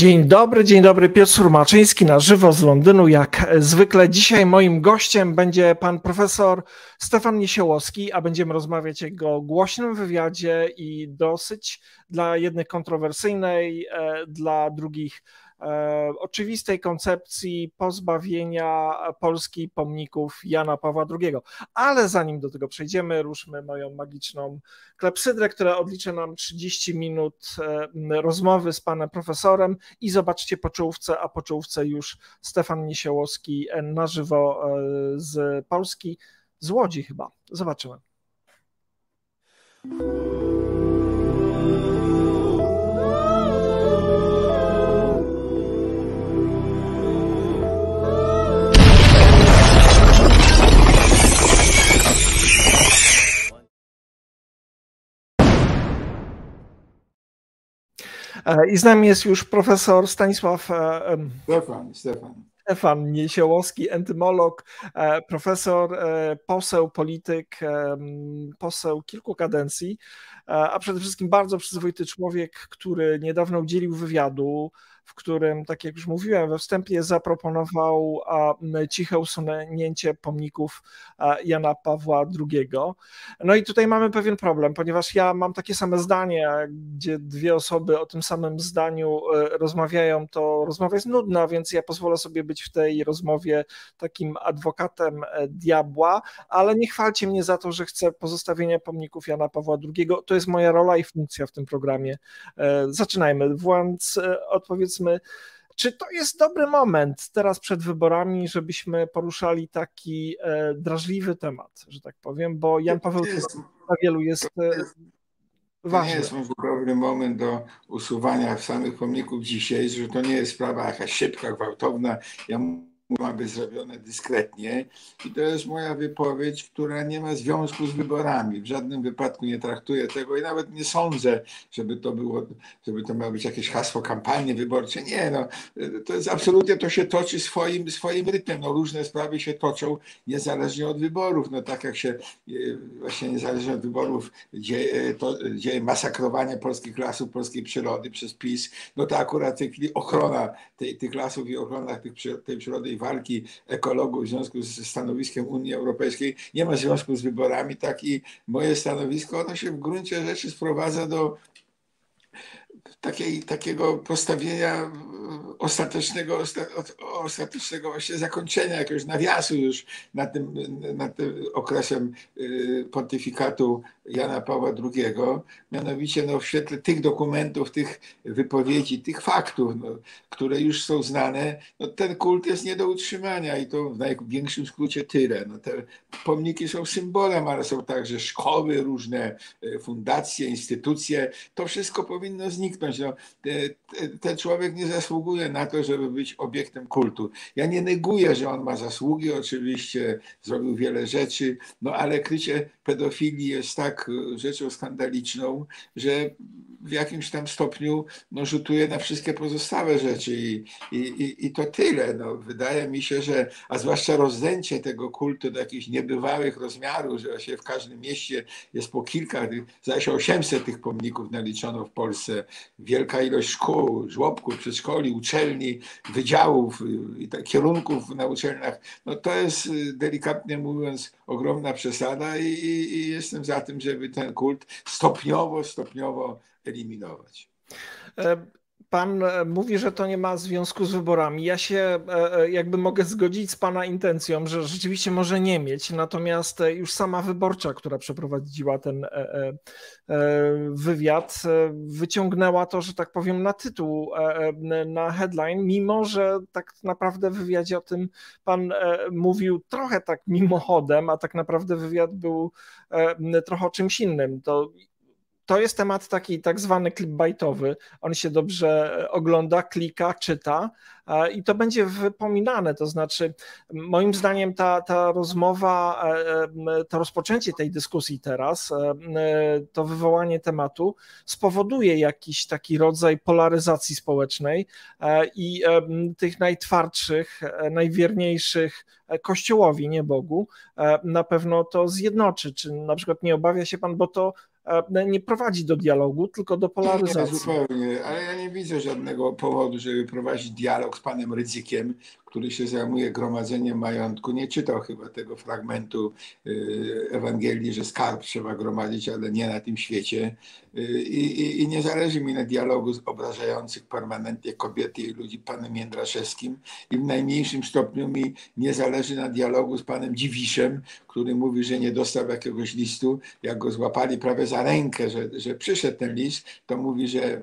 Dzień dobry, dzień dobry. Piotr Surmaczyński na żywo z Londynu. Jak zwykle dzisiaj moim gościem będzie pan profesor Stefan Niesiołowski, a będziemy rozmawiać o jego głośnym wywiadzie i dosyć dla jednych kontrowersyjnej, e, dla drugich oczywistej koncepcji pozbawienia Polski pomników Jana Pawła II. Ale zanim do tego przejdziemy, ruszmy moją magiczną klepsydrę, która odliczy nam 30 minut e, rozmowy z panem profesorem i zobaczcie po czołówce, a po czołówce już Stefan Niesiołowski na żywo e, z Polski, z Łodzi chyba. Zobaczymy. I z nami jest już profesor Stanisław e, Stefan, Stefan. Stefan Niesiołowski, entymolog, e, profesor, poseł, polityk, poseł kilku kadencji, a przede wszystkim bardzo przyzwoity człowiek, który niedawno udzielił wywiadu w którym, tak jak już mówiłem we wstępie, zaproponował ciche usunięcie pomników Jana Pawła II. No i tutaj mamy pewien problem, ponieważ ja mam takie same zdanie, gdzie dwie osoby o tym samym zdaniu e, rozmawiają, to rozmowa jest nudna, więc ja pozwolę sobie być w tej rozmowie takim adwokatem e, diabła, ale nie chwalcie mnie za to, że chcę pozostawienia pomników Jana Pawła II. To jest moja rola i funkcja w tym programie. E, zaczynajmy, więc odpowiedz powiedzmy, czy to jest dobry moment teraz przed wyborami, żebyśmy poruszali taki e, drażliwy temat, że tak powiem, bo Jan Paweł jest, dla wielu jest e, ważny. To nie jest może dobry moment do usuwania samych pomników dzisiaj, że to nie jest sprawa jakaś szybka, gwałtowna. Ja ma być zrobione dyskretnie. I to jest moja wypowiedź, która nie ma związku z wyborami. W żadnym wypadku nie traktuję tego i nawet nie sądzę, żeby to było, żeby to miało być jakieś hasło kampanii wyborczej. Nie, no, to jest absolutnie, to się toczy swoim, swoim rytmem. No, różne sprawy się toczą niezależnie od wyborów. No, tak jak się e, właśnie niezależnie od wyborów dzieje, to, dzieje masakrowanie polskich lasów, polskiej przyrody przez PiS, no to akurat w tej chwili ochrona tej, tych lasów i ochrona tych, tej przyrody walki ekologów w związku ze stanowiskiem Unii Europejskiej. Nie ma związku z wyborami, tak i moje stanowisko, ono się w gruncie rzeczy sprowadza do takiej, takiego postawienia ostatecznego, ostatecznego właśnie zakończenia, jakiegoś nawiasu już nad tym, nad tym okresem y, pontyfikatu Jana Pawła II, mianowicie no, w świetle tych dokumentów, tych wypowiedzi, tych faktów, no, które już są znane, no, ten kult jest nie do utrzymania i to w największym skrócie tyle. No, te pomniki są symbolem, ale są także szkoły, różne y, fundacje, instytucje. To wszystko powinno zniknąć. No, ten człowiek nie zasługuje na to, żeby być obiektem kultu. Ja nie neguję, że on ma zasługi, oczywiście zrobił wiele rzeczy, no ale krycie pedofilii jest tak rzeczą skandaliczną, że w jakimś tam stopniu no, rzutuje na wszystkie pozostałe rzeczy i, i, i to tyle. No, wydaje mi się, że, a zwłaszcza rozdęcie tego kultu do jakichś niebywałych rozmiarów, że się w każdym mieście jest po kilka, zaś 800 tych pomników naliczono w Polsce, wielka ilość szkół, żłobków, przedszkoli, uczelni, wydziałów i tak, kierunków na uczelniach, no to jest delikatnie mówiąc ogromna przesada i, i, i jestem za tym, żeby ten kult stopniowo, stopniowo eliminować. E, pan e, mówi, że to nie ma związku z wyborami. Ja się e, jakby mogę zgodzić z Pana intencją, że rzeczywiście może nie mieć, natomiast już sama wyborcza, która przeprowadziła ten wywiad, wyciągnęła to, że tak powiem, na tytuł, na headline, mimo że tak naprawdę w wywiadzie o tym Pan mówił trochę tak mimochodem, a tak naprawdę wywiad był trochę o czymś innym. To to jest temat taki tak zwany clickbaitowy. On się dobrze ogląda, klika, czyta i to będzie wypominane. To znaczy, moim zdaniem ta, ta rozmowa, e, e, to rozpoczęcie tej dyskusji teraz, e, to wywołanie tematu spowoduje jakiś taki rodzaj polaryzacji społecznej i tych najtwardszych, najwierniejszych Kościołowi, nie Bogu, na pewno to zjednoczy. Czy na przykład nie obawia się Pan, bo to nie prowadzi do dialogu, tylko do polaryzacji. Nie, zupełnie, ale ja nie widzę żadnego powodu, żeby prowadzić dialog z panem Rydzykiem, który się zajmuje gromadzeniem majątku. Nie czytał chyba tego fragmentu y, Ewangelii, że skarb trzeba gromadzić, ale nie na tym świecie. Y, I, i, i nie zależy mi na dialogu obrażających permanentnie kobiety i ludzi panem Jędraszewskim. I w najmniejszym stopniu mi nie zależy na dialogu z panem Dziwiszem, który mówi, że nie dostał jakiegoś listu. Jak go złapali prawie za rękę, że, że przyszedł ten list, to mówi, że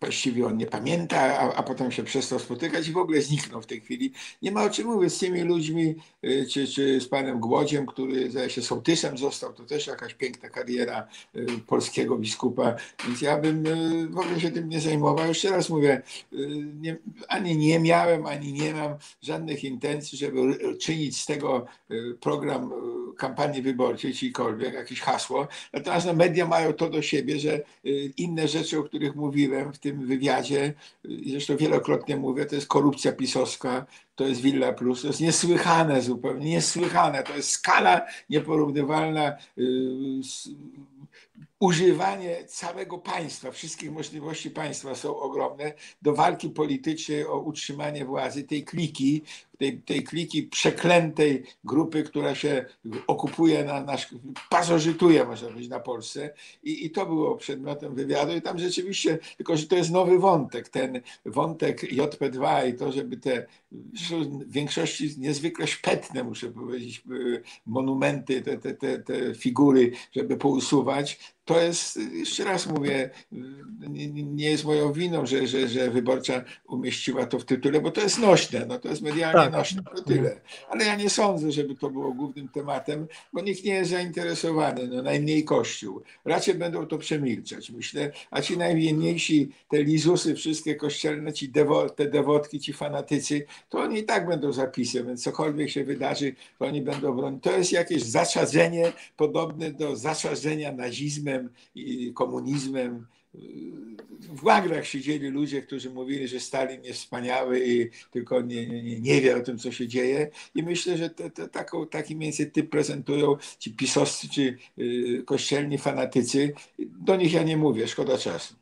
właściwie on nie pamięta, a, a potem się przestał spotykać i w ogóle zniknął w tej chwili. Nie ma o czym mówić z tymi ludźmi, y, czy, czy z panem Głodziem, który zdaje się sołtysem został, to też jakaś piękna kariera y, polskiego biskupa, więc ja bym y, w ogóle się tym nie zajmował. Jeszcze raz mówię, nie, ani nie miałem, ani nie mam żadnych intencji, żeby czynić z tego program kampanii wyborczej, czyjkolwiek, jakieś hasło. Natomiast no, media mają to do siebie, że inne rzeczy, o których mówiłem w tym wywiadzie, zresztą wielokrotnie mówię, to jest korupcja pisowska, to jest Villa Plus, to jest niesłychane zupełnie, niesłychane, to jest skala nieporównywalna używanie całego państwa, wszystkich możliwości państwa są ogromne do walki politycznej o utrzymanie władzy tej kliki, tej, tej kliki przeklętej grupy, która się okupuje na nasz, pasożytuje można powiedzieć na Polsce. I, i to było przedmiotem wywiadu. I tam rzeczywiście, tylko że to jest nowy wątek, ten wątek JP2 i to, żeby te w większości niezwykle szpetne, muszę powiedzieć, monumenty, te, te, te, te figury, żeby pousuwać, to jest, jeszcze raz mówię, nie, nie, jest moją winą, że, że, że wyborcza umieściła to w tytule, bo to jest nośne, no to jest medialnie tak. nośne, to tyle. Ale ja nie sądzę, żeby to było głównym tematem, bo nikt nie jest zainteresowany, no najmniej Kościół. Raczej będą to przemilczać, myślę, a ci najwięniejsi, te lizusy wszystkie kościelne, ci dewo, te dewotki, ci fanatycy, to oni i tak będą zapisem, więc cokolwiek się wydarzy, to oni będą bronić. To jest jakieś zaczadzenie podobne do zaczadzenia nazizmem, i komunizmem. W łagrach siedzieli ludzie, którzy mówili, że Stalin jest wspaniały i tylko nie, nie, nie wie o tym, co się dzieje. I myślę, że te, te, taką, taki mniej więcej typ prezentują ci pisowscy czy y, kościelni fanatycy. Do nich ja nie mówię, szkoda czasu.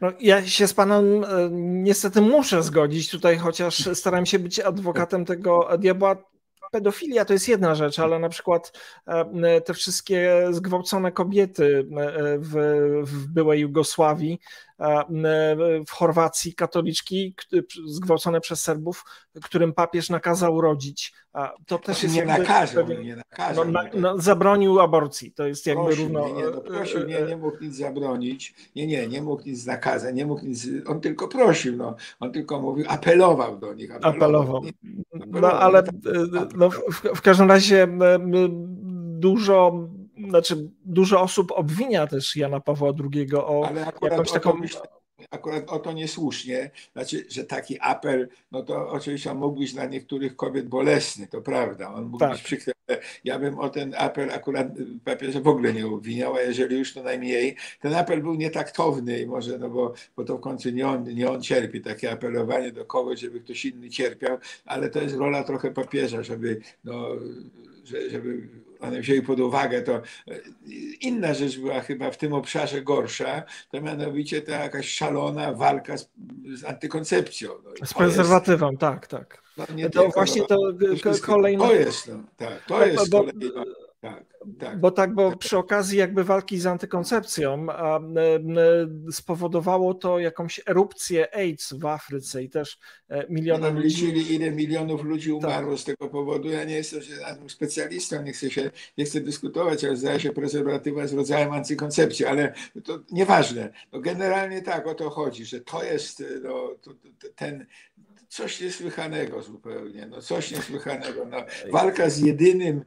No, ja się z panem e, niestety muszę zgodzić tutaj, chociaż staram się być adwokatem tego diabła pedofilia to jest jedna rzecz, ale na przykład e, te wszystkie zgwałcone kobiety e, w, w byłej Jugosławii, w Chorwacji katoliczki zgwałcone przez Serbów, którym papież nakazał rodzić. To też jest nie jakby, nakazał, nie nakazał. No, na, no, zabronił aborcji. To jest jakby prosił, równo. Nie, no, prosił, nie, nie mógł nic zabronić. Nie, nie, nie mógł nic nakazać, nie mógł nic. On tylko prosił, no. On tylko mówił, apelował do nich. Apelował. apelował. No ale no, w, w każdym razie dużo znaczy dużo osób obwinia też Jana Pawła II o jakąś taką... Myślę, akurat o to niesłusznie, znaczy, że taki apel, no to oczywiście on mógł być dla niektórych kobiet bolesny, to prawda, on mógł tak. być przykry. Ja bym o ten apel akurat papieża w ogóle nie obwiniał, a jeżeli już to najmniej, ten apel był nietaktowny i może, no bo, bo to w końcu nie on, nie on cierpi, takie apelowanie do kogoś, żeby ktoś inny cierpiał, ale to jest rola trochę papieża, żeby, no, żeby one wzięli pod uwagę, to e, inna rzecz była chyba w tym obszarze gorsza, to mianowicie ta jakaś szalona walka z, z antykoncepcją. No z prezerwatywą, jest, tak, tak. No nie to właśnie to, to kolejne... To jest, no, tak, to tak, jest bo, tak, tak, bo tak, bo przy okazji jakby walki z antykoncepcją a, spowodowało to jakąś erupcję AIDS w Afryce i też e, miliony no, liczyli, ile milionów ludzi tak. umarło tak. z tego powodu. Ja nie jestem specjalistą, nie chcę się, nie chcę dyskutować, ale zdaje się prezerwatywa jest rodzajem antykoncepcji, ale to nieważne. No, generalnie tak o to chodzi, że to jest no, to, to, ten coś niesłychanego zupełnie, no coś niesłychanego. No, walka z jedynym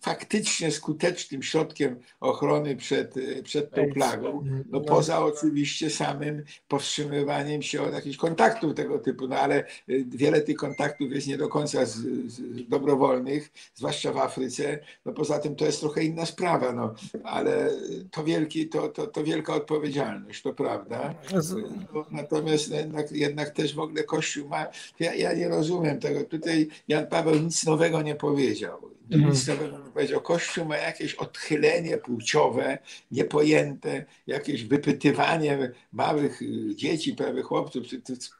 faktycznie skutecznym środkiem ochrony przed, przed tą plagą, no, no poza oczywiście samym powstrzymywaniem się od jakichś kontaktów tego typu, no ale y, wiele tych kontaktów jest nie do końca z, z dobrowolnych, zwłaszcza w Afryce, no poza tym to jest trochę inna sprawa, no, ale to, wielki, to, to, to wielka odpowiedzialność, to prawda. Natomiast jednak, jednak też w ogóle Kościół ma ja, ja nie rozumiem tego. Tutaj Jan Paweł nic nowego nie powiedział. Dziedzictwowego bym powiedział, Kościół ma jakieś odchylenie płciowe, niepojęte, jakieś wypytywanie małych y, dzieci, prawie chłopców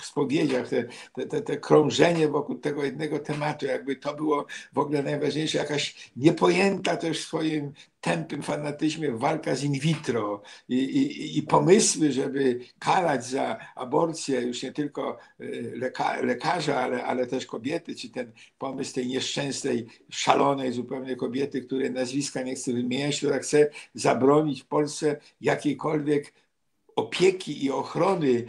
w spowiedziach, te, te, te, krążenie wokół tego jednego tematu, jakby to było w ogóle najważniejsze, jakaś niepojęta też w swoim tępym fanatyzmie walka z in vitro i, i, i pomysły, żeby karać za aborcję już nie tylko y, leka, lekarza, ale, ale też kobiety, czy ten pomysł tej nieszczęsnej, szalonej zupełnie kobiety, której nazwiska nie chcę wymieniać, która chce zabronić w Polsce jakiejkolwiek opieki i ochrony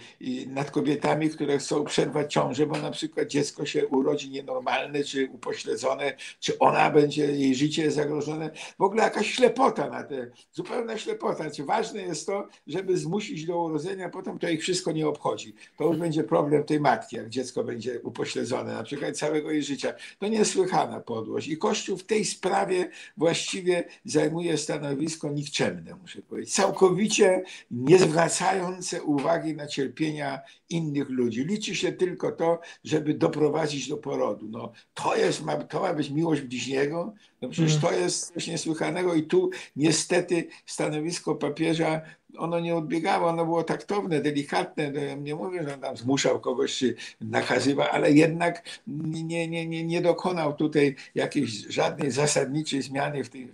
nad kobietami, które chcą przerwać ciążę, bo na przykład dziecko się urodzi nienormalne, czy upośledzone, czy ona będzie, jej życie zagrożone. W ogóle jakaś ślepota na te, zupełna ślepota. Czy ważne jest to, żeby zmusić do urodzenia, potem to ich wszystko nie obchodzi. To już będzie problem tej matki, jak dziecko będzie upośledzone, na przykład całego jej życia. To niesłychana podłość. I Kościół w tej sprawie właściwie zajmuje stanowisko nikczemne, muszę powiedzieć. Całkowicie nie zwracające uwagi na cierpienia innych ludzi. Liczy się tylko to, żeby doprowadzić do porodu. No, to, jest, ma, to ma być miłość bliźniego? No przecież mm. to jest coś niesłychanego i tu niestety stanowisko papieża ono nie odbiegało, ono było taktowne, delikatne. No, nie mówię, że on tam zmuszał kogoś nakazywał, ale jednak nie, nie, nie, nie dokonał tutaj jakiejś żadnej zasadniczej zmiany w tej,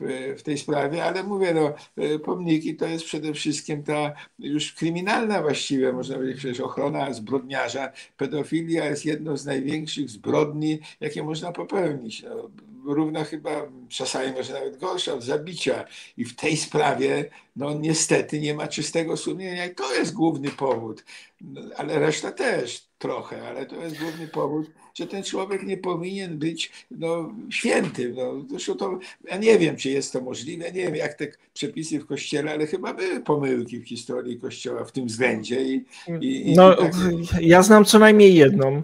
w, w tej sprawie, ale mówię, no, pomniki to jest przede wszystkim ta już kryminalna właściwie, można powiedzieć, przecież ochrona zbrodniarza. Pedofilia jest jedną z największych zbrodni, jakie można popełnić. No, równa chyba, czasami może nawet gorsza od zabicia. I w tej sprawie, no niestety nie ma czystego sumienia i to jest główny powód. No, ale reszta też trochę, ale to jest główny powód, że ten człowiek nie powinien być no, świętym. No, zresztą to, ja nie wiem, czy jest to możliwe, nie wiem, jak te przepisy w Kościele, ale chyba były pomyłki w historii Kościoła w tym względzie. I, i, no, i tak... Ja znam co najmniej jedną.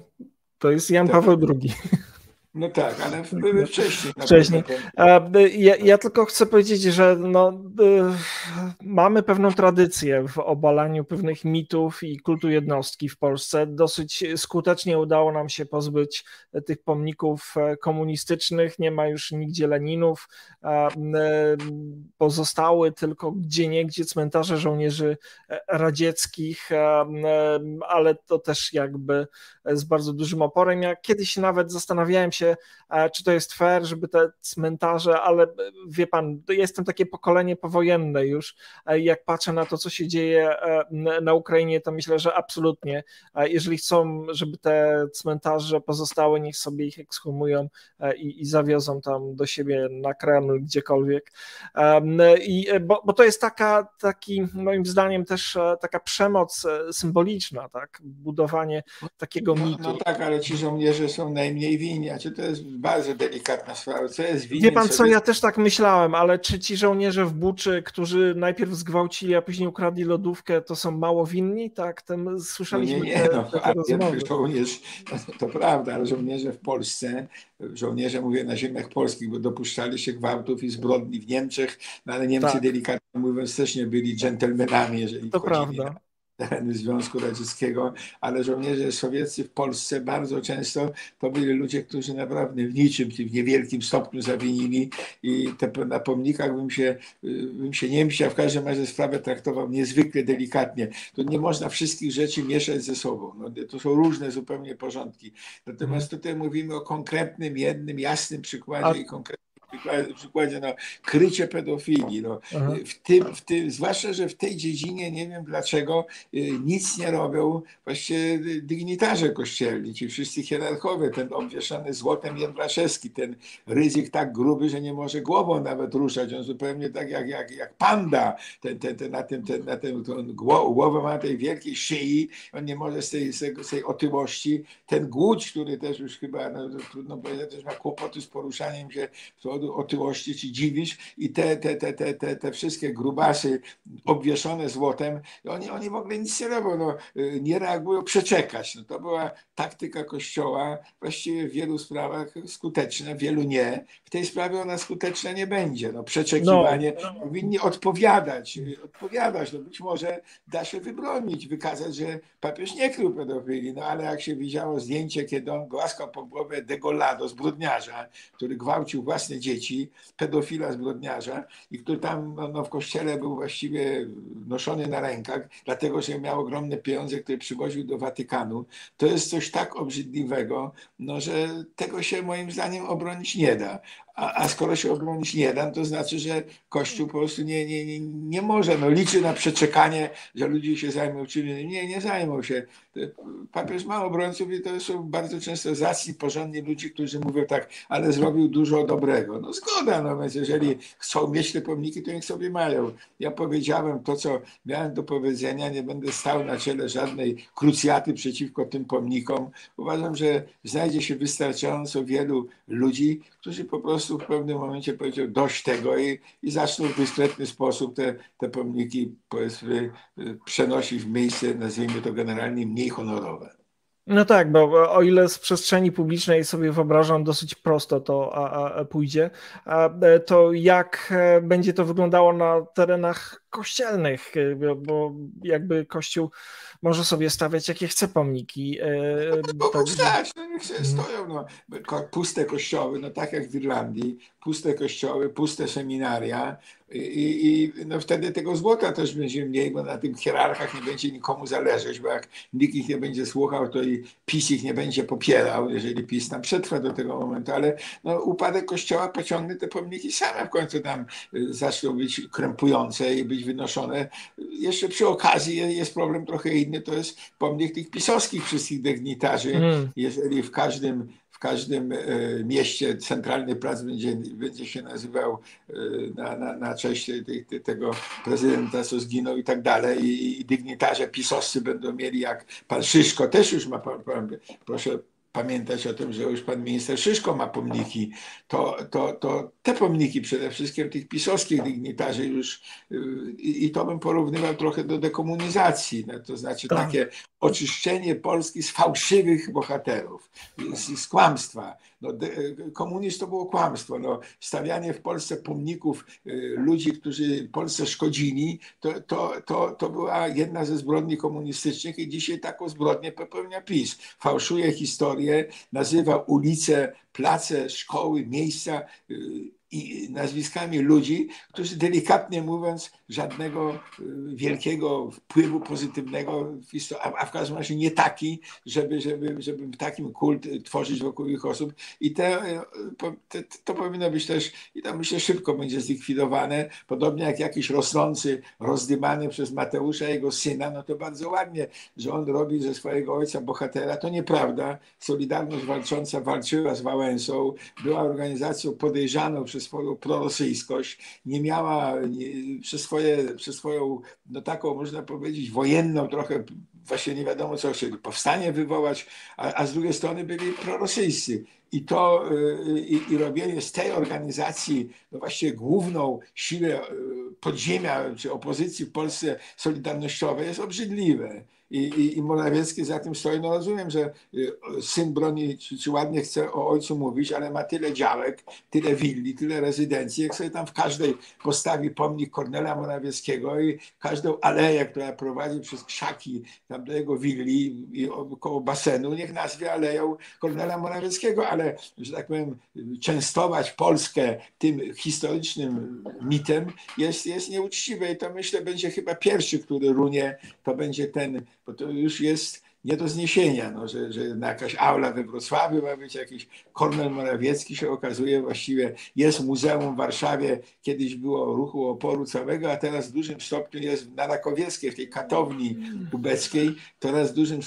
To jest Jan tak. Paweł II. No tak, ale były wcześniej. Wcześniej. Ja, ja, tylko chcę powiedzieć, że no, mamy pewną tradycję w obalaniu pewnych mitów i kultu jednostki w Polsce. Dosyć skutecznie udało nam się pozbyć tych pomników e, komunistycznych. Nie ma już nigdzie Leninów. Pozostały tylko gdzie niegdzie cmentarze żołnierzy e, radzieckich, ale to też jakby z bardzo dużym oporem. Ja kiedyś nawet zastanawiałem się, e, czy to jest fair, żeby te cmentarze, ale e, wie pan, jestem takie pokolenie powojenne już. E, jak patrzę na to, co się dzieje na Ukrainie, to myślę, że absolutnie. Jeżeli chcą, żeby te cmentarze pozostały, niech sobie ich ekshumują i, i zawiozą tam do siebie na Kreml, gdziekolwiek. I, bo, bo to jest taka, taki, moim zdaniem, też taka przemoc symboliczna, tak? Budowanie takiego no, mitu. No, no tak, ale ci żołnierze są najmniej winni, a to jest bardzo delikatna sprawa. Co jest Wie pan co, ja też tak myślałem, ale czy ci żołnierze w Buczy, którzy najpierw zgwałcili, a później ukradli lodówkę, to są mało winni? Tak, ten, słyszeliśmy no nie, nie, no, te, te żołnierz, to prawda, ale żołnierze w Polsce, żołnierze mówię na ziemiach polskich, bo dopuszczali się gwałtów i zbrodni w Niemczech, no ale Niemcy tak. delikatnie mówiąc też nie byli dżentelmenami, jeżeli to prawda tereny Związku Radzieckiego, ale żołnierze sowieccy w Polsce bardzo często to byli ludzie, którzy naprawdę w niczym, w niewielkim stopniu zawinili i te, na pomnikach bym się, bym się nie myślał, w każdym razie sprawę traktował niezwykle delikatnie. To nie można wszystkich rzeczy mieszać ze sobą. No, to są różne zupełnie porządki. Natomiast tutaj mówimy o konkretnym, jednym, jasnym przykładzie i konkretnym przykładzie, no, krycie pedofilii. No. W tym, w tym, zwłaszcza, że w tej dziedzinie nie wiem dlaczego y, nic nie robią właśnie dygnitarze kościelni, ci wszyscy hierarchowie, ten obwieszony złotem Jędraszewski, ten ryzyk tak gruby, że nie może głową nawet ruszać, on zupełnie tak jak, jak, jak panda, ten, ten, ten, na tym, ten, na tym ten głowę ma tej wielkiej szyi, on nie może z tej, z tej, z tej otyłości, ten głód, który też już chyba, no, trudno powiedzieć, też ma kłopoty z poruszaniem się powodu otyłości czy dziwisz i te, te, te, te, te, te wszystkie grubasy obwieszone złotem, oni, oni w ogóle nic nie robią, no, nie reagują, przeczekać. No, to była taktyka Kościoła, właściwie w wielu sprawach skuteczna, w wielu nie. W tej sprawie ona skuteczna nie będzie. No, przeczekiwanie no, no. powinni odpowiadać, odpowiadać. No, być może da się wybronić, wykazać, że papież nie krył pedofilii, no ale jak się widziało zdjęcie, kiedy on głaskał po głowie Degolado, zbrodniarza, który gwałcił własne dzieci, pedofila zbrodniarza i który tam no, no, w kościele był właściwie noszony na rękach, dlatego że miał ogromne pieniądze, które przywoził do Watykanu, to jest coś tak obrzydliwego, no, że tego się moim zdaniem obronić nie da. A, a skoro się obronić nie da, to znaczy, że Kościół po prostu nie, nie, nie, nie może. No, liczy na przeczekanie, że ludzie się zajmą czym Nie, nie zajmą się. Papież ma obrońców i to są bardzo często zacni, porządni ludzie, którzy mówią tak, ale zrobił dużo dobrego. No zgoda, no więc jeżeli chcą mieć te pomniki, to niech sobie mają. Ja powiedziałem to, co miałem do powiedzenia, nie będę stał na czele żadnej krucjaty przeciwko tym pomnikom. Uważam, że znajdzie się wystarczająco wielu ludzi, którzy po prostu w pewnym momencie powiedział dość tego i, i zaczną w dyskretny sposób te, te pomniki powiedzmy przenosić w miejsce, nazwijmy to generalnie mniej honorowe. No tak, bo o ile z przestrzeni publicznej sobie wyobrażam dosyć prosto to pójdzie, a, to jak e, będzie to wyglądało na terenach kościelnych, e, bo jakby kościół może sobie stawiać jakie chce pomniki. E, no, tak, stać, no niech się stoją. No. Puste kościoły, no tak jak w Irlandii, puste kościoły, puste seminaria i, i no wtedy tego złota też będzie mniej, bo na tych hierarchach nie będzie nikomu zależeć, bo jak nikt ich nie będzie słuchał, to i PiS ich nie będzie popierał, jeżeli PiS tam przetrwa do tego momentu, ale no, upadek kościoła pociągnie te pomniki same w końcu tam y, zaczną być krępujące i być wynoszone. Jeszcze przy okazji jest problem trochę inny, to jest pomnik tych pisowskich wszystkich dygnitarzy. Mm. Jeżeli w każdym każdym e, mieście centralny plac będzie, będzie się nazywał e, na, na, na cześć tego prezydenta, co zginął i tak dalej. I, i dygnitarze pisowscy będą mieli, jak pan Szyszko też już ma, pan, pan, proszę pamiętać o tym, że już pan minister Szyszko ma pomniki, to, to, to te pomniki przede wszystkim tych pisowskich dygnitarzy już i, i to bym porównywał trochę do dekomunizacji, no, to znaczy tak. takie oczyszczenie Polski z fałszywych bohaterów, z, z kłamstwa. No, de, komunizm to było kłamstwo. No, stawianie w Polsce pomników y, ludzi, którzy Polsce szkodzili, to, to, to, to była jedna ze zbrodni komunistycznych i dzisiaj taką zbrodnię popełnia PiS. Fałszuje historię, nazywa ulice, place, szkoły, miejsca y, i nazwiskami ludzi, którzy delikatnie mówiąc żadnego y, wielkiego wpływu pozytywnego, a w każdym razie nie taki, żeby, żeby, żeby takim kult tworzyć wokół ich osób. I te, y, te, to powinno być też, i to myślę szybko będzie zlikwidowane, podobnie jak jakiś rosnący, rozdymany przez Mateusza, jego syna, no to bardzo ładnie, że on robi ze swojego ojca bohatera. To nieprawda. Solidarność walcząca walczyła z Wałęsą, była organizacją podejrzaną przez swoją prorosyjskość, nie miała nie, przez, swoje, przez swoją, no taką można powiedzieć, wojenną trochę, właśnie nie wiadomo co chcieli, powstanie wywołać, a, a z drugiej strony byli prorosyjscy. I to y, i, i robienie z tej organizacji no właściwie główną siłę y, podziemia czy opozycji w Polsce solidarnościowej jest obrzydliwe i, i, i Morawiecki za tym stoi. No rozumiem, że y, syn broni, czy, czy, ładnie chce o ojcu mówić, ale ma tyle działek, tyle willi, tyle rezydencji, jak sobie tam w każdej postawi pomnik Kornela Morawieckiego i każdą aleję, która prowadzi przez krzaki tam do jego willi i koło basenu, niech nazwie aleją Kornela Morawieckiego, ale, że tak powiem, częstować Polskę tym historycznym mitem jest, jest nieuczciwe i to myślę będzie chyba pierwszy, który runie, to będzie ten bo to już jest nie do zniesienia, no, że, że na jakaś aula we Wrocławiu ma być jakiś Kornel Morawiecki się okazuje właściwie jest muzeum w Warszawie, kiedyś było ruchu oporu całego, a teraz w dużym stopniu jest na Rakowieckiej, w tej katowni ubeckiej, teraz w dużym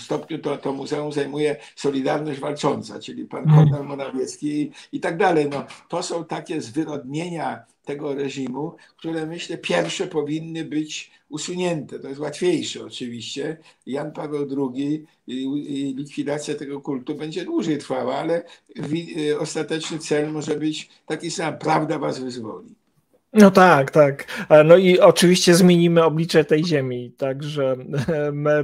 stopniu to, to muzeum zajmuje Solidarność Walcząca, czyli pan Kornel Morawiecki i, i tak dalej. No, to są takie zwyrodnienia tego reżimu, które myślę pierwsze powinny być usunięte. To jest łatwiejsze oczywiście. Jan Paweł II i likwidacja tego kultu będzie dłużej trwała, ale ostateczny cel może być taki sam. Prawda was wyzwoli. No tak, tak. E, no i oczywiście zmienimy oblicze tej ziemi, także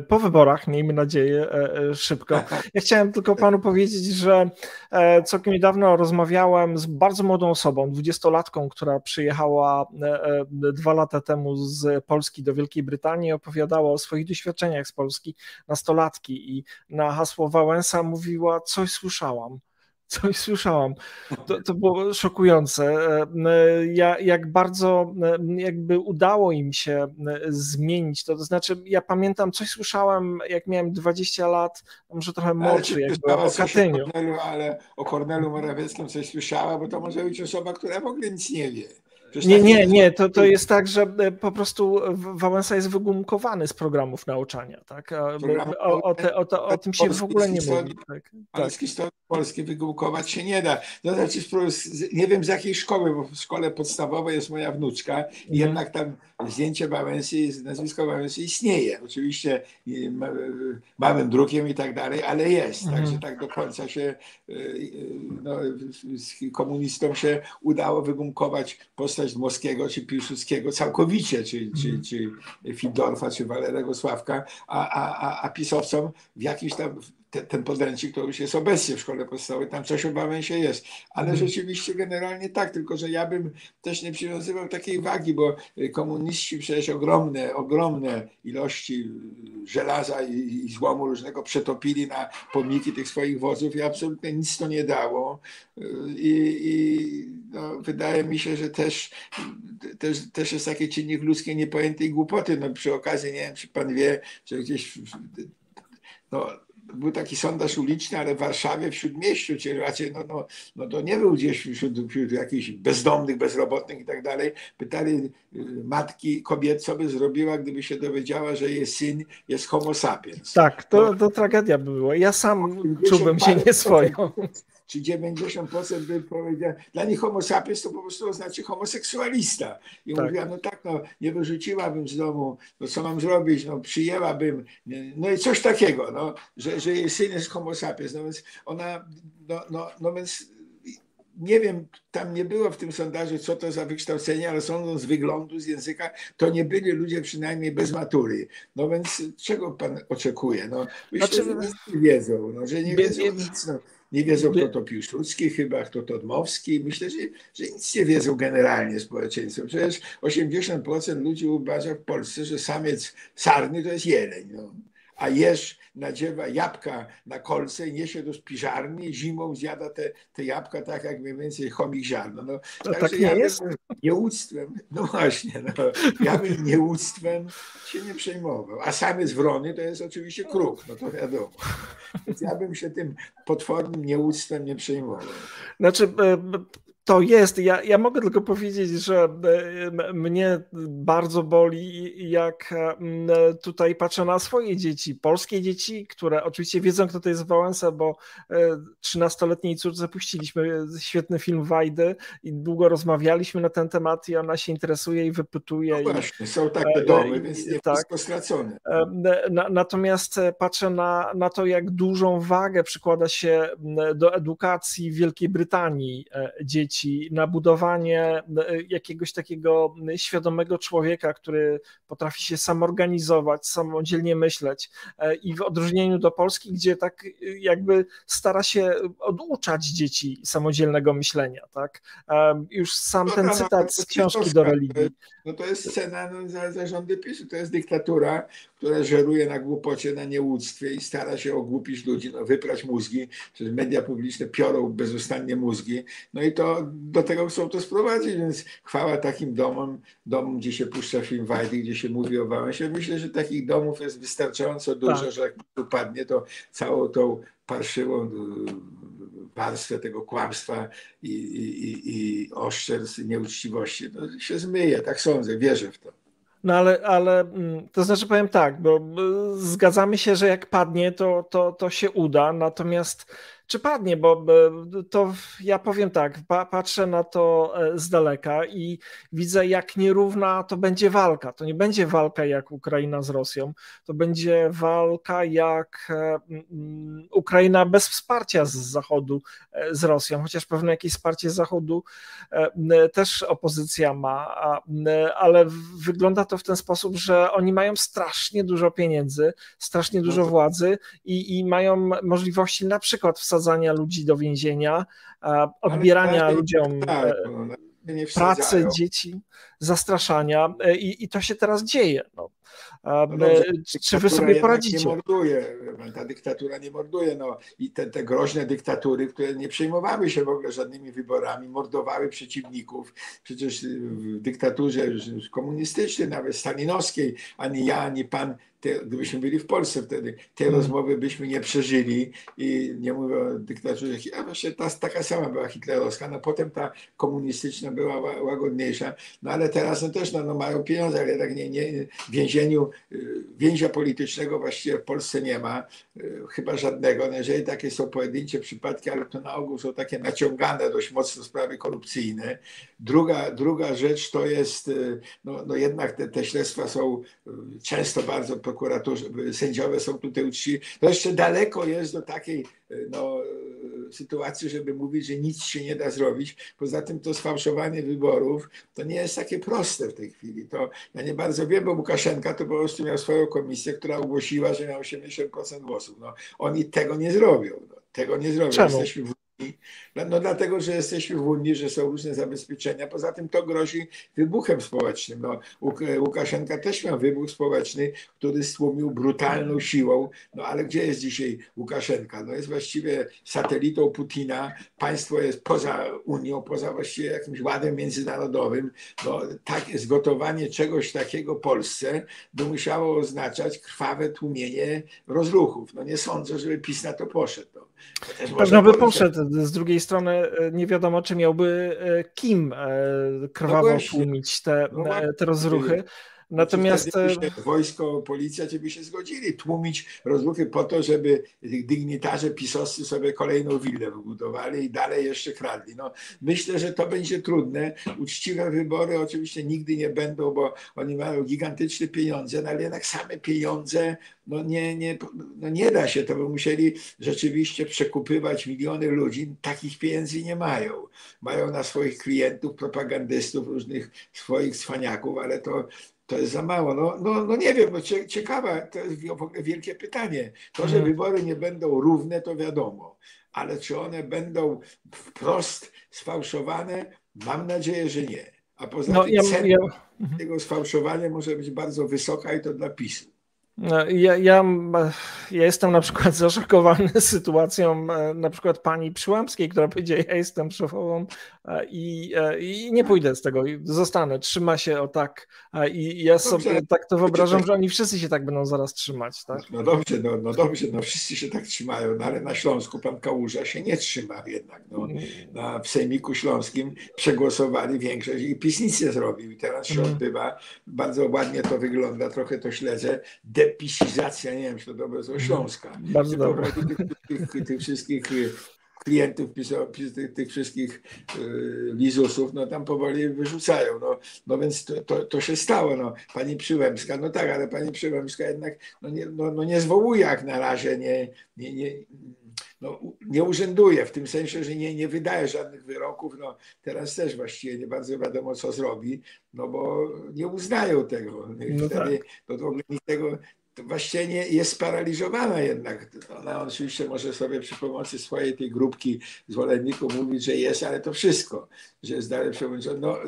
po wyborach, miejmy nadzieję, e, e, szybko. Ja chciałem tylko panu powiedzieć, że całkiem niedawno rozmawiałem z bardzo młodą osobą, dwudziestolatką, która przyjechała dwa lata temu z Polski do Wielkiej Brytanii i opowiadała o swoich doświadczeniach z Polski, nastolatki i na hasło Wałęsa mówiła, coś słyszałam coś słyszałam. To, to było szokujące. E, ja, jak bardzo e, jakby udało im się e, zmienić to, to znaczy ja pamiętam, coś słyszałem, jak miałem 20 lat, może trochę młodszy, jakby o Katyniu. O Kornelu, ale o Kornelu Morawieckim coś słyszała, bo to może być osoba, która w ogóle nic nie wie. Nie, nie, nie, to, to jest tak, że e, po prostu Wałęsa jest wygumkowany z programów nauczania, tak? O, o, te, o, to, o tym się w ogóle nie mówi. Tak, ale z historii polskiej wygumkować się nie da. To znaczy, nie wiem z jakiej szkoły, bo w szkole podstawowej jest moja wnuczka i mhm. jednak tam zdjęcie Wałęsy, nazwisko Wałęsy istnieje. Oczywiście małym drukiem i tak dalej, ale jest. Mhm. Także tak do końca się e, e, no, komunistom się udało wygumkować postać postać Dmowskiego czy Piłsudskiego całkowicie, czy, czy, mhm. czy Fidorfa, czy Walerego Sławka, a, a, a pisowcom w jakimś tam te, ten podręcznik to już jest obecnie w szkole podstawowej, tam coś o się jest. Ale hmm. rzeczywiście generalnie tak, tylko że ja bym też nie przywiązywał takiej wagi, bo komuniści przecież ogromne, ogromne ilości żelaza i, i złomu różnego przetopili na pomniki tych swoich wozów i absolutnie nic to nie dało. I, i no, wydaje mi się, że też, też, też jest taki czynnik ludzkiej niepojętej głupoty. No, przy okazji, nie wiem, czy pan wie, że gdzieś no, był taki sondaż uliczny, ale w Warszawie, w Śródmieściu, czyli raczej no, no, no to nie był gdzieś wśród, wśród jakichś bezdomnych, bezrobotnych i tak dalej. Pytali y, matki kobiet, co by zrobiła, gdyby się dowiedziała, że jej syn jest homo sapiens. Tak, to, no. to tragedia by była. Ja sam czułbym się nieswoją czy 90% by powiedział, dla nich homo sapiens to po prostu oznacza homoseksualista. I tak. mówiła, no tak, no nie wyrzuciłabym z domu, no co mam zrobić, no przyjęłabym, no i coś takiego, no, że, że jej syn jest homo sapiens. No więc ona, no, no, no więc nie wiem, tam nie było w tym sondażu, co to za wykształcenie, ale sądząc z wyglądu, z języka, to nie byli ludzie przynajmniej bez matury. No więc czego pan oczekuje? No, myślę, znaczy, że nie wiedzą, no, że nie wiedzą nic. No. Nie wiedzą, kto to Piłsudski, chyba kto to Dmowski. Myślę, że, że nic nie wiedzą generalnie społeczeństwo. Przecież 80% ludzi uważa w Polsce, że samiec sarny to jest jeleń. No. A jeż nadziewa jabłka na kolce i niesie do spiżarni, zimą zjada te, te jabłka tak jak mniej więcej chomik ziarno. No, to tak nie ja jest? Nieuctwem, no właśnie, no, ja bym nieuctwem się nie przejmował. A samiec wrony to jest oczywiście kruk, no to wiadomo. Więc ja bym się tym potwornym nieuctwem nie przejmował. Znaczy, e, to jest. Ja, ja mogę tylko powiedzieć, że e, mnie bardzo boli, jak e, tutaj patrzę na swoje dzieci, polskie dzieci, które oczywiście wiedzą, kto to jest Wałęsa, bo 13-letniej e, córce puściliśmy świetny film Wajdy i długo rozmawialiśmy na ten temat i ona się interesuje i wypytuje. No właśnie, są takie domy, więc nie tak. wszystko stracone. Natomiast patrzę na, na to, jak dużą wagę przykłada się do edukacji w Wielkiej Brytanii dzieci dzieci, na budowanie e, jakiegoś takiego świadomego człowieka, który potrafi się samorganizować, samodzielnie myśleć. E, I w odróżnieniu do Polski, gdzie tak e, jakby stara się oduczać dzieci samodzielnego myślenia, tak? Już sam ten no, cytat z książki do religii. No to jest scena no, za, za rządy PiSu, to jest dyktatura, która żeruje na głupocie, na nieuctwie i stara się ogłupić ludzi, no, wyprać mózgi, przez media publiczne piorą bezustannie mózgi, no i to do tego chcą to sprowadzić, więc chwała takim domom, domom, gdzie się puszcza film Wajdy, gdzie się mówi o Wałęsie. Myślę, że takich domów jest wystarczająco dużo, tak. że jak upadnie, to całą tą parszywą y, warstwę tego kłamstwa i, i, i oszczerstw, nieuczciwości no, się zmyje, tak sądzę, wierzę w to. No ale, ale mm, to znaczy powiem tak, bo zgadzamy się, że jak padnie, to, to, to się uda, natomiast czy padnie, bo to ja powiem tak, patrzę na to e, z daleka i widzę, jak nierówna to będzie walka. To nie będzie walka jak Ukraina z Rosją, to będzie walka jak e, Ukraina bez wsparcia z Zachodu e, z Rosją, chociaż pewne jakieś wsparcie z Zachodu też opozycja ma, ale wygląda to w ten sposób, że oni mają strasznie dużo pieniędzy, strasznie dużo no władzy i, i mają możliwości na przykład wsadzania ludzi do więzienia, odbierania ludziom tak, e, no, pracy, dzieci, zastraszania e, i, i to się teraz dzieje. No. No dobrze, Czy wy sobie poradzicie? Nie morduje, ta dyktatura nie morduje. No. I te, te groźne dyktatury, które nie przejmowały się w ogóle żadnymi wyborami, mordowały przeciwników. Przecież w dyktaturze komunistycznej, nawet stalinowskiej, ani ja, ani pan te, gdybyśmy byli w Polsce wtedy, te hmm. rozmowy byśmy nie przeżyli i nie mówię o dyktaturze, a właśnie ta, taka sama była hitlerowska, no potem ta komunistyczna była łagodniejsza, no ale teraz no też no, no mają pieniądze, ale tak nie, nie, w więzieniu, y, więźnia politycznego właściwie w Polsce nie ma, y, chyba żadnego, no jeżeli takie są pojedyncze przypadki, ale to na ogół są takie naciągane dość mocno sprawy korupcyjne. Druga, druga rzecz to jest, y, no, no jednak te, te śledztwa są często bardzo prokuratorzy, sędziowie są tutaj uczciwi. To jeszcze daleko jest do takiej no, sytuacji, żeby mówić, że nic się nie da zrobić. Poza tym to sfałszowanie wyborów to nie jest takie proste w tej chwili. To ja nie bardzo wiem, bo Łukaszenka to po prostu miał swoją komisję, która ogłosiła, że miał 80% głosów. No, oni tego nie zrobią. No, tego nie zrobią. Czemu? Jesteśmy w no, no dlatego, że jesteśmy w Unii, że są różne zabezpieczenia. Poza tym to grozi wybuchem społecznym. No, Łukaszenka też miał wybuch społeczny, który stłumił brutalną siłą. No ale gdzie jest dzisiaj Łukaszenka? No jest właściwie satelitą Putina. Państwo jest poza Unią, poza właściwie jakimś ładem międzynarodowym. No, tak, zgotowanie czegoś takiego Polsce by musiało oznaczać krwawe tłumienie rozruchów. No nie sądzę, żeby PiS na to poszedł. No. Pewno by poszedł. Z drugiej strony e, nie wiadomo, czy miałby e, kim e, krwawo no tłumić te, no te rozruchy. Natomiast wojsko, policja cię by się zgodzili tłumić rozruchy po to, żeby dygnitarze pisowscy sobie kolejną willę wybudowali i dalej jeszcze kradli. No, myślę, że to będzie trudne. Uczciwe wybory oczywiście nigdy nie będą, bo oni mają gigantyczne pieniądze, no ale jednak same pieniądze no nie, nie, no nie da się, to by musieli rzeczywiście przekupywać miliony ludzi. Takich pieniędzy nie mają. Mają na swoich klientów, propagandystów, różnych swoich cwaniaków, ale to to jest za mało. No, no, no nie wiem, no ciekawe, to jest wielkie pytanie. To, że mhm. wybory nie będą równe, to wiadomo, ale czy one będą wprost sfałszowane? Mam nadzieję, że nie. A poza no, tym ja, cena ja... tego sfałszowania może być bardzo wysoka i to dla PiSu. No, ja, ja, ja, jestem na przykład zaszokowany sytuacją e, na przykład pani Przyłębskiej, która powiedziała, ja jestem szefową e, i, e, i nie pójdę z tego, zostanę, trzyma się o tak i ja sobie dobrze, tak to wyobrażam, że oni wszyscy się tak będą zaraz trzymać. Tak? No dobrze, no, no dobrze, no wszyscy się tak trzymają, no ale na Śląsku pan Kałuża się nie trzyma jednak. No, mm. na, w Sejmiku Śląskim przegłosowali większość i PiS nic nie zrobił i teraz się mm. odbywa, bardzo ładnie to wygląda, trochę to śledzę, depisizacja, nie wiem, czy to dobre słowo, Śląska. Bardzo dobre. Tych, tych, tych wszystkich y, klientów, tych, tych wszystkich y, lizusów, no tam powoli wyrzucają. No, no więc to, to, to, się stało. No. Pani Przyłębska, no tak, ale pani Przyłębska jednak no nie, no, no nie zwołuje jak na razie, nie, nie, nie no, nie urzęduje, w tym sensie, że nie, nie wydaje żadnych wyroków. No, teraz też właściwie nie bardzo wiadomo, co zrobi, no bo nie uznają tego. No Wtedy tak. to w ogóle tego, to właściwie nie, jest sparaliżowana jednak. Ona oczywiście może sobie przy pomocy swojej tej grupki zwolenników mówić, że jest, ale to wszystko, że jest dalej przewodniczący. No,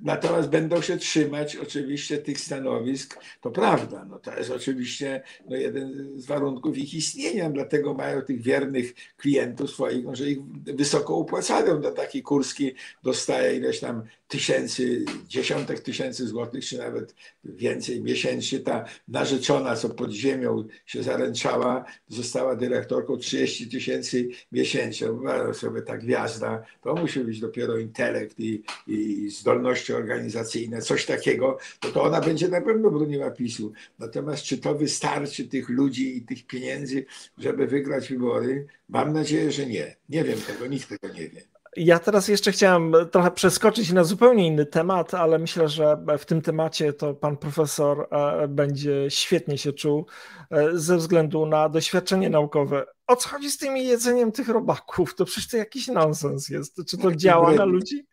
natomiast będą się trzymać oczywiście tych stanowisk, to prawda. No, to jest oczywiście no, jeden z warunków ich istnienia, dlatego mają tych wiernych klientów swoich, no, że ich wysoko upłacają. Do taki Kurski dostaje ileś tam tysięcy, dziesiątek tysięcy złotych, czy nawet więcej miesięcznie. Ta narzeczona, co pod ziemią się zaręczała, została dyrektorką 30 tysięcy miesięcznie. Wyobrażam sobie ta gwiazda, to musi być dopiero intelekt i, i zdolności organizacyjne, coś takiego, to, to ona będzie na pewno broniła PiSu. Natomiast czy to wystarczy tych ludzi i tych pieniędzy, żeby wygrać wybory? Mam nadzieję, że nie. Nie wiem tego, nikt tego nie wie. Ja teraz jeszcze chciałem trochę przeskoczyć na zupełnie inny temat, ale myślę, że w tym temacie to pan profesor e, będzie świetnie się czuł e, ze względu na doświadczenie naukowe. O co chodzi z tym jedzeniem tych robaków? To przecież to jakiś nonsens jest. Czy to działa na ludzi?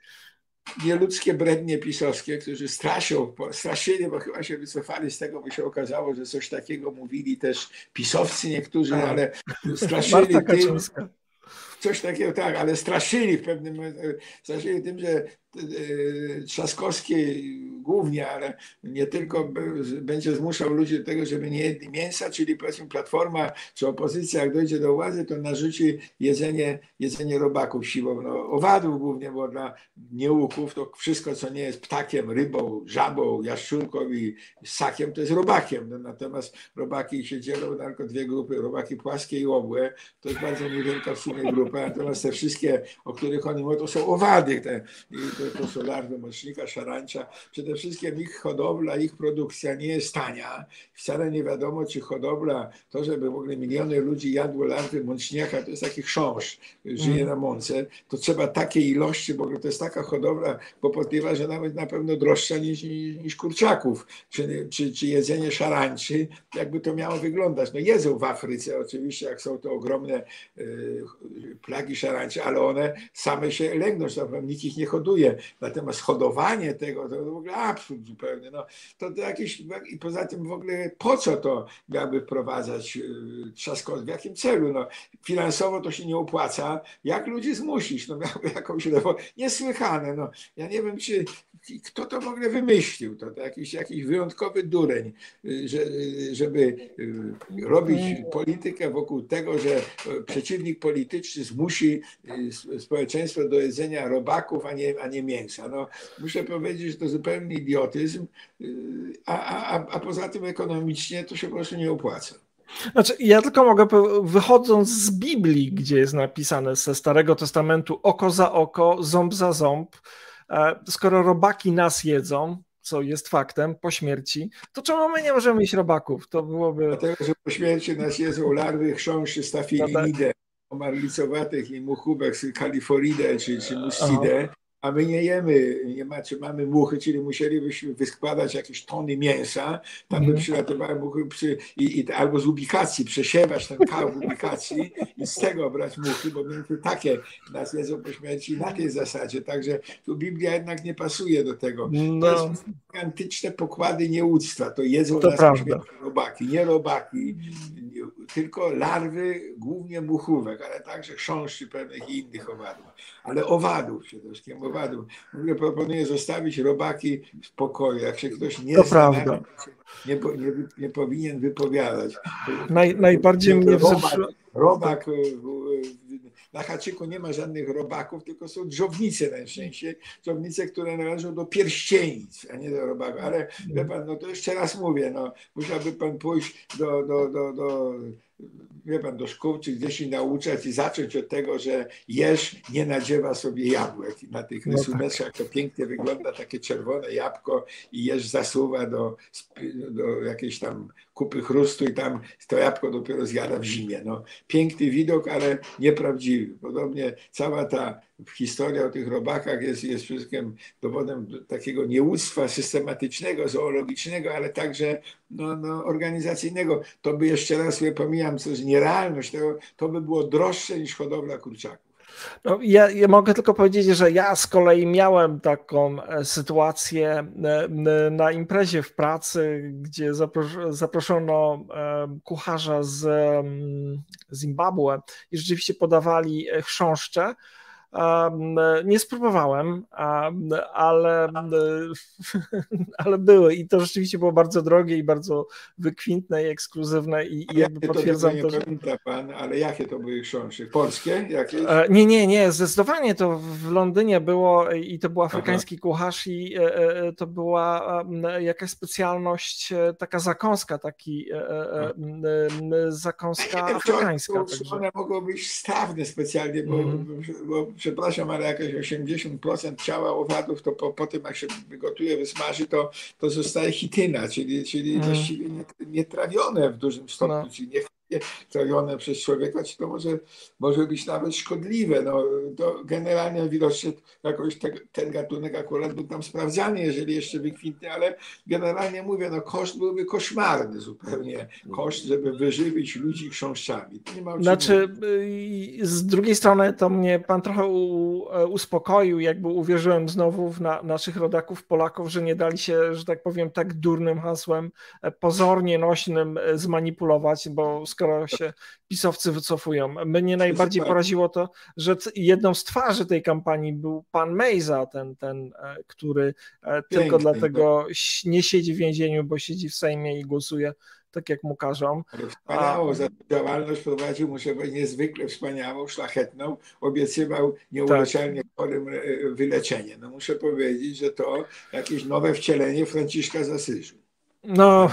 nieludzkie brednie pisowskie, którzy straszą, straszyli, bo chyba się wycofali z tego, bo się okazało, że coś takiego mówili też pisowcy niektórzy, ale straszyli tym, coś takiego, tak, ale straszyli w pewnym momencie, straszyli tym, że E, Trzaskowskiej głównie, ale nie tylko będzie zmuszał ludzi do tego, żeby nie jedli mięsa, czyli powiedzmy Platforma czy opozycja, jak dojdzie do władzy, to narzuci jedzenie, jedzenie robaków siłą. No, owadów głównie, bo dla nieuków to wszystko, co nie jest ptakiem, rybą, żabą, jaszczurką i ssakiem, to jest robakiem. No, natomiast robaki się dzielą na tylko dwie grupy, robaki płaskie i obłe. To jest bardzo niewielka w sumie grupa, natomiast te wszystkie, o których oni mówią, to są owady. Te, to są larwy mocznika, szarańcza. Przede wszystkim ich hodowla, ich produkcja nie jest tania. Wcale nie wiadomo, czy hodowla, to żeby w ogóle miliony ludzi jadło larwy mączniaka, to jest taki chrząszcz, żyje mm. na mące, to trzeba takiej ilości, bo to jest taka hodowla kłopotliwa, że nawet na pewno droższa niż, niż kurczaków, czy, czy, czy jedzenie szarańczy, jakby to miało wyglądać. No jedzą w Afryce oczywiście, jak są to ogromne y, plagi szarańcze, ale one same się lęgną, że nikt ich nie hoduje. Natomiast hodowanie tego to w ogóle absurd zupełnie. No, to, to jakieś, I poza tym w ogóle po co to miałby wprowadzać y, Trzaskowski? W jakim celu? No, finansowo to się nie opłaca. Jak ludzi zmusić? No miałby jakąś niesłychane. No, ja nie wiem, czy kto to w ogóle wymyślił. To, to jakiś, jakiś wyjątkowy dureń, y, że, żeby y, robić politykę wokół tego, że przeciwnik polityczny zmusi społeczeństwo do jedzenia robaków, a nie, a nie mięsa. No, muszę powiedzieć, że to zupełnie idiotyzm, y, a, a, a poza tym ekonomicznie to się po prostu nie opłaca. Znaczy, ja tylko mogę, wychodząc z Biblii, gdzie jest napisane ze Starego Testamentu oko za oko, ząb za ząb, e, skoro robaki nas jedzą, co jest faktem po śmierci, to czemu my nie możemy mieć robaków? To byłoby... Dlatego, że po śmierci nas jedzą larwy, chrząszczy, stafilinidę, omarlicowatych i muchubek, kaliforidę czy, czy mustidę a my nie jemy, nie ma, czy mamy muchy, czyli musielibyśmy wyskładać jakieś tony mięsa, tam by mhm. przylatowały muchy przy, i, i, albo z ubikacji, przesiewać ten kał w ubikacji i z tego brać muchy, bo między takie nas jedzą po śmierci na tej zasadzie, także tu Biblia jednak nie pasuje do tego. No. To jest gigantyczne pokłady nieuctwa, to jedzą to nas prawda. robaki, nie robaki, tylko larwy, głównie muchówek, ale także chrząszczy pewnych innych owadów, ale owadów przede wszystkim, Mówię, proponuję zostawić robaki w pokoju. Jak się ktoś nie to zna, prawda. Nie, nie, nie, powinien wypowiadać. Naj, najbardziej mnie robak, robak na haczyku nie ma żadnych robaków, tylko są dżownice najczęściej. Dżownice, które należą do pierścienic, a nie do robaków. Ale wie pan, no to jeszcze raz mówię, no, musiałby pan pójść do, do, do, do wie pan, do szkół, czy gdzieś się nauczać i zacząć od tego, że jeż nie nadziewa sobie jabłek. Na tych no tak. to pięknie wygląda takie czerwone jabłko i jeż zasuwa do, do jakiejś tam kupy chrustu i tam to jabłko dopiero zjada w zimie. No, piękny widok, ale nieprawdziwy. Podobnie cała ta historia o tych robakach jest, jest wszystkim dowodem takiego nieuctwa systematycznego, zoologicznego, ale także no, no, organizacyjnego. To by jeszcze raz sobie pomijam, co jest nierealność, to, to by było droższe niż hodowla kurczaków. No, ja, ja, mogę tylko powiedzieć, że ja z kolei miałem taką e, sytuację e, na imprezie w pracy, gdzie zaproszono e, kucharza z Zimbabwe i rzeczywiście podawali chrząszcze Nie spróbowałem, ale, ale były i to rzeczywiście było bardzo drogie i bardzo wykwintne i ekskluzywne i, i jakby potwierdzam to. Nie pamięta pan, ale jakie to były książki? Polskie jakieś? E, nie, nie, nie, zdecydowanie to w Londynie było i to był afrykański Aha. kucharz i e, e, to była jakaś specjalność, taka zakąska, taki zakąska afrykańska. To, one mogą być stawne specjalnie, bo, mm. bo przepraszam, ale jakieś 80% ciała owadów to po, po tym, jak się wygotuje, wysmaży, to, to zostaje chityna, czyli, czyli mm. właściwie nietrawione w dużym stopniu, no. czyli nie trawione przez człowieka, czy to może, może być nawet szkodliwe. No, to generalnie widocznie jakoś te, ten gatunek akurat był tam sprawdzany, jeżeli jeszcze wykwintny, ale generalnie mówię, no koszt byłby koszmarny zupełnie. Koszt, żeby wyżywić ludzi książkami. znaczy, y, z drugiej strony to mnie pan trochę e, uspokoił, jakby uwierzyłem znowu w na, naszych rodaków Polaków, że nie dali się, że tak powiem, tak durnym hasłem, e, pozornie nośnym e, zmanipulować, bo skoro się pisowcy wycofują. Mnie najbardziej poraziło to, że jedną z twarzy tej kampanii był pan Mejza, ten, ten e, który e, tylko dlatego nie siedzi w więzieniu, bo siedzi w Sejmie i głosuje tak jak mu każą. Wspaniałą za działalność prowadził, muszę powiedzieć, niezwykle wspaniałą, szlachetną. Obiecywał nieuleczalnie tak. chorym e, wyleczenie. No muszę powiedzieć, że to jakieś nowe wcielenie Franciszka z Asyżu. No,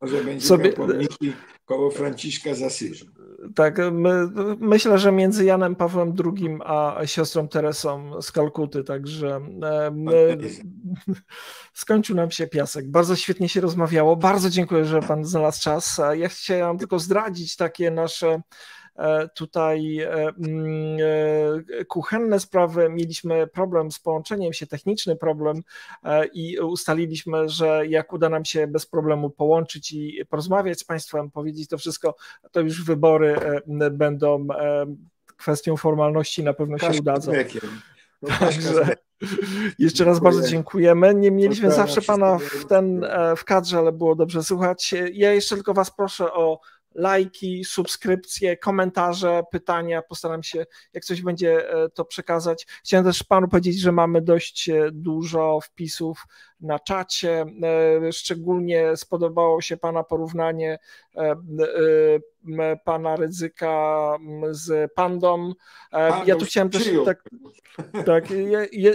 może będzie sobie... pomniki koło Franciszka z Asyżu. Tak, my, myślę, że między Janem Pawłem II a siostrą Teresą z Kalkuty, także e, my, skończył nam się piasek. Bardzo świetnie się rozmawiało. Bardzo dziękuję, że pan znalazł czas. Ja chciałem tylko zdradzić takie nasze E, tutaj e, mm, e, kuchenne sprawy, mieliśmy problem z połączeniem się, techniczny problem i ustaliliśmy, że jak uda nam się bez problemu połączyć i porozmawiać z Państwem, powiedzieć to wszystko, to już wybory będą kwestią formalności, na pewno się udadzą. No, Także jeszcze raz bardzo dziękujemy. Nie mieliśmy zawsze Pana w, ten, w kadrze, ale było dobrze słuchać. Ja jeszcze tylko Was proszę o lajki, subskrypcje, komentarze, pytania. Postaram się, jak coś będzie, e, to przekazać. Chciałem też Panu powiedzieć, że mamy dość e, dużo wpisów na czacie. E, szczególnie spodobało się Pana porównanie pana ryzyka z pandą. Ja tu chciałem też tak, tak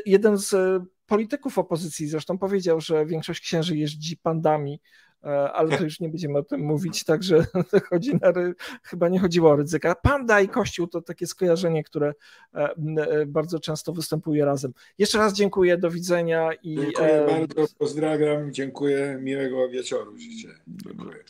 jeden z polityków opozycji zresztą powiedział, że większość księży jeździ pandami ale to już nie będziemy o tym mówić, także chodzi na, chyba nie chodziło o ryzyka. Panda i Kościół to takie skojarzenie, które e, e, bardzo często występuje razem. Jeszcze raz dziękuję, do widzenia. I, dziękuję bardzo, pozdrawiam, dziękuję, miłego wieczoru życzę. Dziękuję.